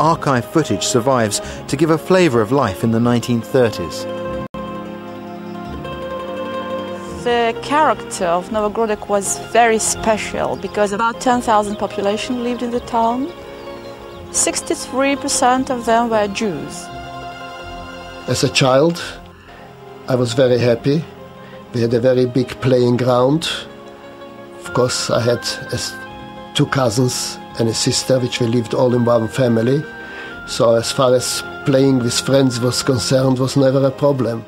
archive footage survives to give a flavour of life in the 1930s. The character of Novogrudok was very special because about 10,000 population lived in the town. 63% of them were Jews. As a child, I was very happy. We had a very big playing ground. Of course, I had two cousins and a sister, which we lived all in one family. So as far as playing with friends was concerned, was never a problem.